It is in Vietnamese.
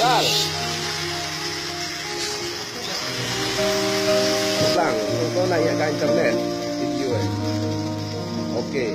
Sal. Lang, kau nak ingat internet video eh. Okey.